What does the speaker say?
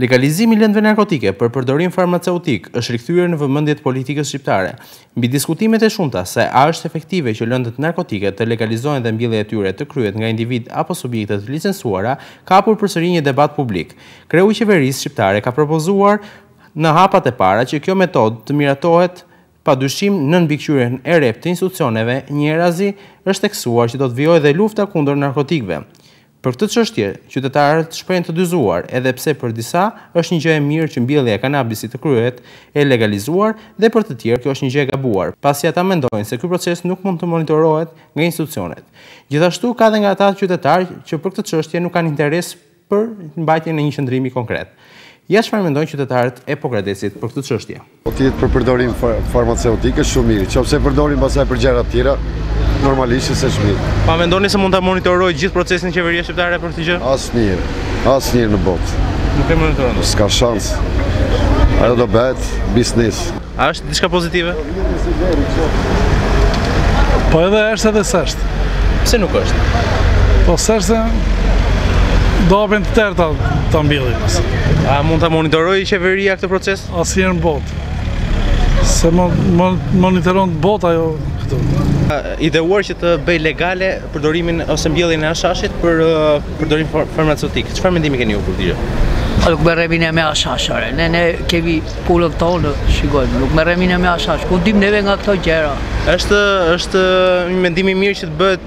Legalizimi i lëndëve narkotike për përdorim farmaceutik është rikthyer në vëmendje të politikës shqiptare. Mbi diskutimet e shumta se a është efektive që lëndët narkotike të legalizohen dhe mbjellja e tyre të kryhet nga individë apo subjekte të licencuara, ka hapur përsëri një debat publik. Kreu i qeverisë shqiptare ka propozuar në hapat e para që kjo metodë të miratohet padyshim nën mbikëqyrjen e rreptë të institucioneve, njëherazi është theksuar që do të vijojë dhe lufta kundër narkotikëve. Për këtë çështje, qytetarët shprehen të dyzuar, edhe pse për disa është një gjë e mirë që mbjellja e kanabisit të kryhet e legalizuar dhe për të tjerë kjo është një gjë e gabuar, pasi ata mendojnë se ky proces nuk mund të monitorohet nga institucionet. Gjithashtu ka dhe nga ata qytetarë që për këtë çështje nuk kanë interes për mbajtjen e një qëndrimi konkret. Ja çfarë mendojnë qytetarët e Pogradecit për këtë çështje. Po të jetë për përdorim farmaceutik, është shumë mirë. Në qoftë se e përdorin pastaj për gjëra tjera, normalisht s'është mirë. A mendoni se mund të monitorojë gjithë procesin qeveria shqiptare për këtë gjë? Asnjëherë, asnjëherë në botë. Nuk e monitoron? S'ka shans. Ajo do bëhet biznes. A është diçka pozitive? Po edhe është edhe s'është. Pse nuk është? Po s'është se do hapin të tërë ta mbjellin. A mund të monitorojë qeveria këtë proces? Asnjëherë në botë. S'e monitoron bota jo këtu. Ideuar që të bëjë legale përdorimin ose mbjelljen e hashashit për përdorim farmaceutik. Çfarë mendimi keni ju për këtë? Nuk merremi ne me hashash, ore. Ne ne kemi punën tonë, shikojmë. Nuk merremi ne me hashash. Ku dim neve nga këto gjëra? Është është një mendim i mirë që të bëhet